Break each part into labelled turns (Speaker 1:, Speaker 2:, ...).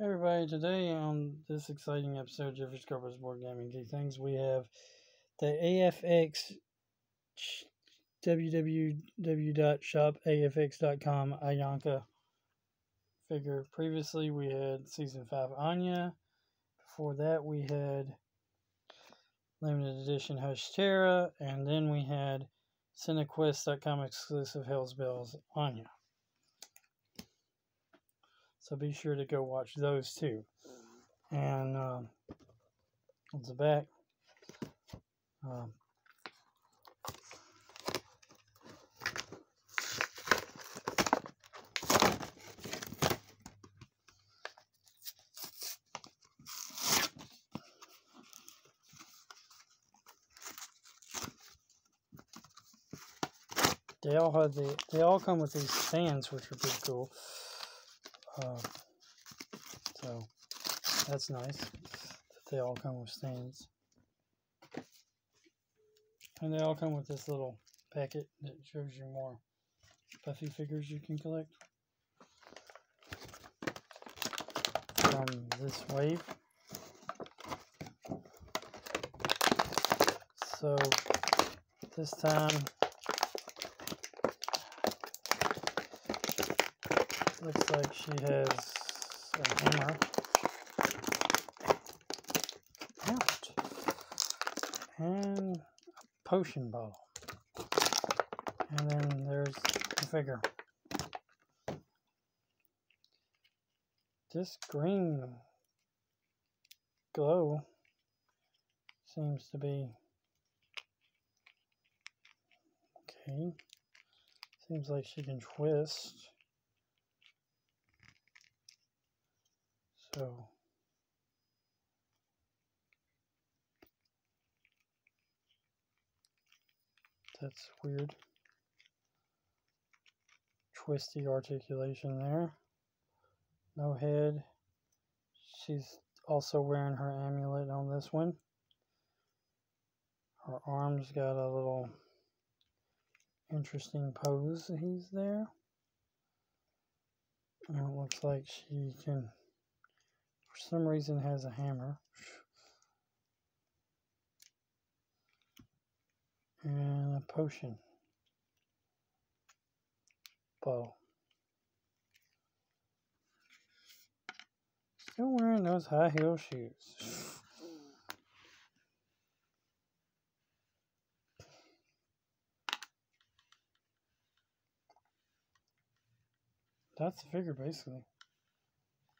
Speaker 1: Everybody, today on this exciting episode of Jeffrey Scarbrough's Board Gaming Geek Things, we have the AFX www.shopafx.com Anyanka figure. Previously, we had Season 5 Anya. Before that, we had Limited Edition Hush Tara. And then we had Cinequest.com exclusive Hell's Bells Anya. So be sure to go watch those too. And on the back, um, they all have the they all come with these fans which are pretty cool uh, so that's nice that they all come with stands. And they all come with this little packet that shows you more Buffy figures you can collect. From this wave. So this time Looks like she has a hammer. Ouch. And a potion bottle. And then there's the figure. This green glow seems to be okay. Seems like she can twist. So that's weird. Twisty articulation there. No head. She's also wearing her amulet on this one. Her arms got a little interesting pose he's there. And it looks like she can for some reason has a hammer. And a potion. Bow. Still wearing those high heel shoes. That's the figure basically.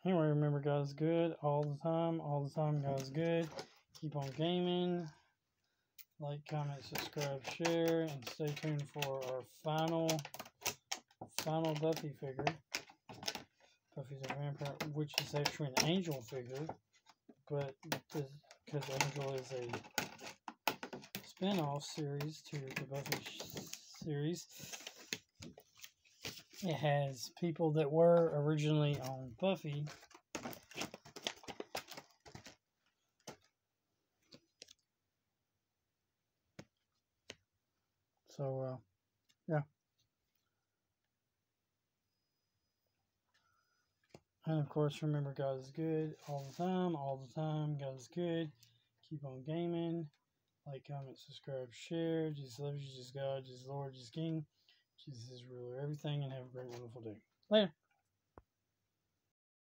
Speaker 1: Anyway, remember, God is good all the time. All the time, God is good. Keep on gaming. Like, comment, subscribe, share, and stay tuned for our final, final Buffy figure. Buffy's a vampire, which is actually an angel figure, but because Angel is a spin-off series to the Buffy series, it has people that were originally on Buffy. So, uh, yeah. And of course, remember, God is good all the time, all the time. God is good. Keep on gaming. Like, comment, subscribe, share. Jesus loves you, Jesus God, Jesus Lord, Jesus King. Jesus is ruler everything and have a great, wonderful day. Later.